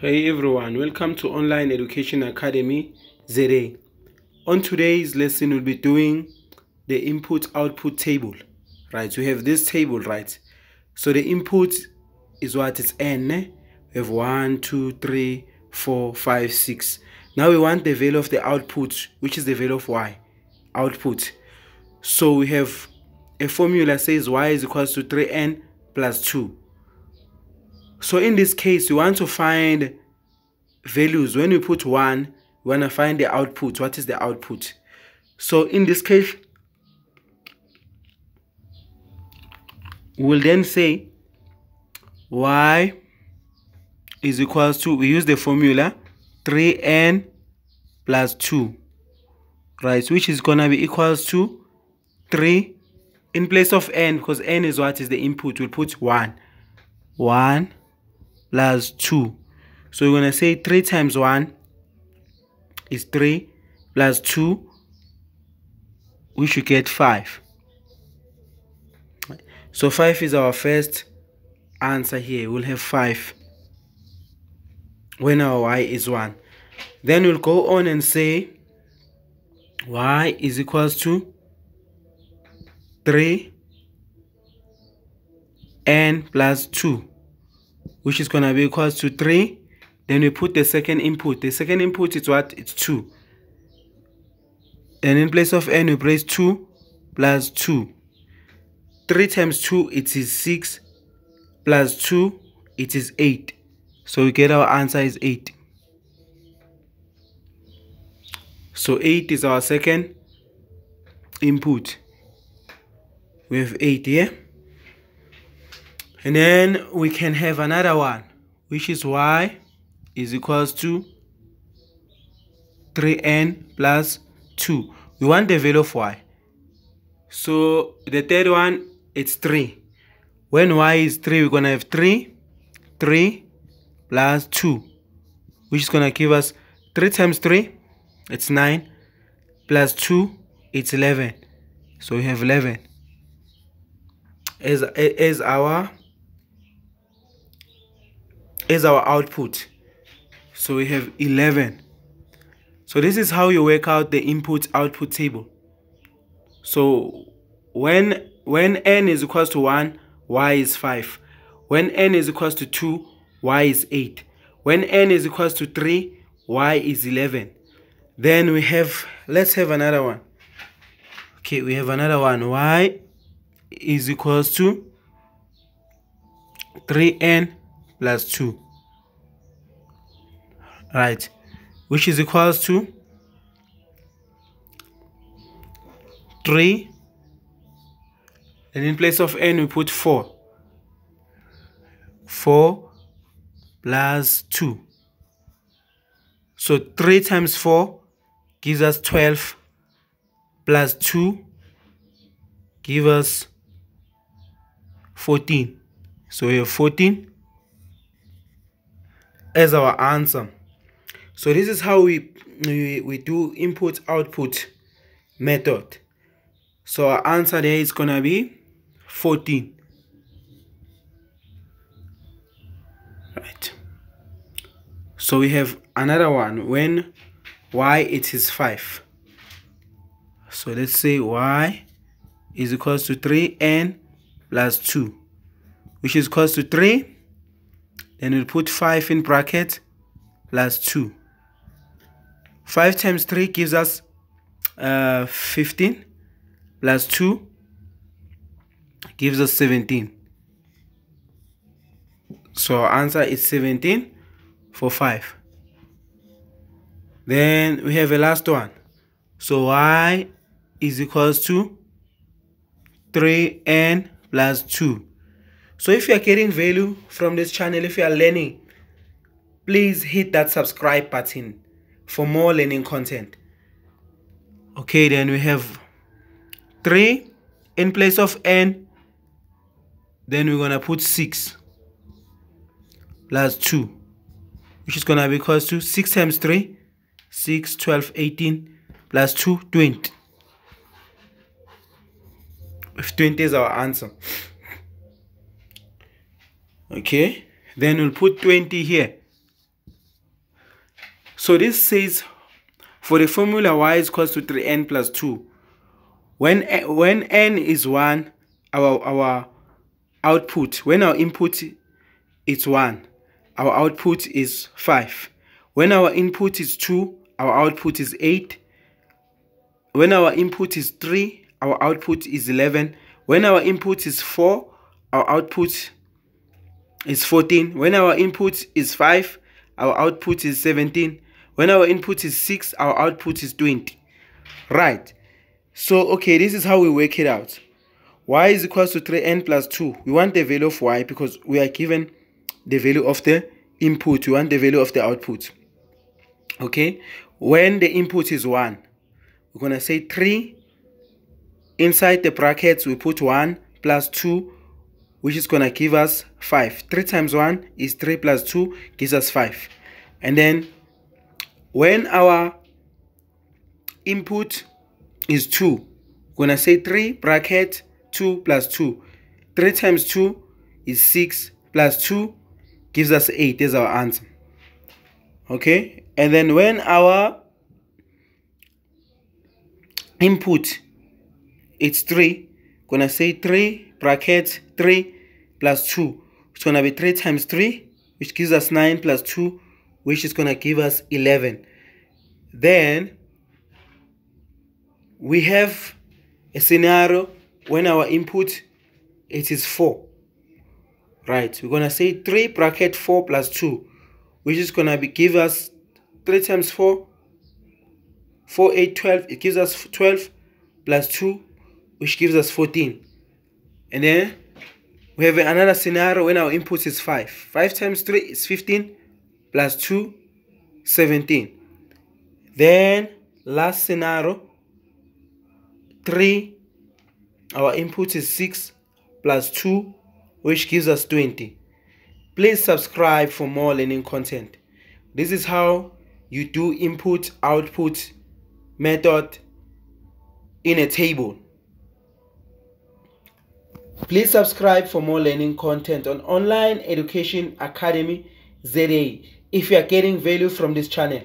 Hey everyone, welcome to Online Education Academy ZA. On today's lesson, we'll be doing the input-output table. Right, we have this table, right? So the input is what? It's n. We have 1, 2, 3, 4, 5, 6. Now we want the value of the output, which is the value of y. Output. So we have a formula says y is equals to 3n plus 2 so in this case, we want to find values. When we put 1, we want to find the output. What is the output? So in this case, we'll then say y is equals to, we use the formula 3n plus 2, right, which is going to be equals to 3 in place of n, because n is what is the input, we'll put 1. 1 plus 2. So we're going to say 3 times 1 is 3 plus 2, we should get 5. So 5 is our first answer here. We'll have 5 when our y is 1. Then we'll go on and say y is equals to 3 n plus 2 which is going to be equals to 3 then we put the second input. The second input is what? It's 2 and in place of n we place 2 plus 2 3 times 2 it is 6 plus 2 it is 8 so we get our answer is 8 so 8 is our second input. We have 8 here and then we can have another one, which is y is equals to 3n plus 2. We want the value of y. So the third one, it's 3. When y is 3, we're going to have 3, 3 plus 2, which is going to give us 3 times 3, it's 9, plus 2, it's 11. So we have 11 as, as our is our output. So we have 11 so this is how you work out the input output table. So when when n is equals to 1 y is 5 when n is equals to 2 y is 8 when n is equals to 3 y is 11 then we have let's have another one. Okay we have another one. Y is equals to 3n plus 2 right. Which is equals to 3 and in place of n we put 4 4 plus 2 so 3 times 4 gives us 12 plus 2 give us 14 so we have 14 as our answer. So this is how we we, we do input output method. So our answer there is gonna be 14 right. So we have another one when y it is 5 so let's say y is equals to 3n plus 2 which is equals to 3 then we'll put 5 in bracket plus 2. 5 times 3 gives us uh, 15 plus 2 gives us 17. So our answer is 17 for 5. Then we have a last one. So y is equals to 3n plus 2. So if you are getting value from this channel, if you are learning, please hit that subscribe button for more learning content. Okay, then we have 3 in place of n. Then we're going to put 6 plus 2, which is going to be equals to 6 times 3, 6, 12, 18, plus 2, 20. If 20 is our answer okay then we'll put 20 here So this says for the formula y is equals to 3n plus 2. When, when n is 1, our, our output, when our input is 1, our output is 5. When our input is 2, our output is 8. When our input is 3, our output is 11. When our input is 4, our output is 14. When our input is 5, our output is 17. When our input is 6, our output is 20. Right. So, okay, this is how we work it out. y is equals to 3n plus 2. We want the value of y because we are given the value of the input. We want the value of the output. Okay. When the input is 1, we're going to say 3. Inside the brackets, we put 1 plus 2 which is going to give us 5. 3 times 1 is 3 plus 2 gives us 5. And then when our input is 2, we're going to say 3 bracket 2 plus 2. 3 times 2 is 6 plus 2 gives us 8. There's our answer. Okay? And then when our input it's 3, to say 3 bracket 3 plus 2. It's to be 3 times 3, which gives us 9 plus 2, which is to give us 11. Then we have a scenario when our input it is 4. Right, we're to say 3 bracket 4 plus 2, which is to be give us 3 times 4, 4, 8, 12. It gives us 12 plus 2, which gives us 14. And then we have another scenario when our input is 5. 5 times 3 is 15 plus 2, 17. Then last scenario, 3, our input is 6 plus 2, which gives us 20. Please subscribe for more learning content. This is how you do input output method in a table. Please subscribe for more learning content on Online Education Academy ZA if you are getting value from this channel.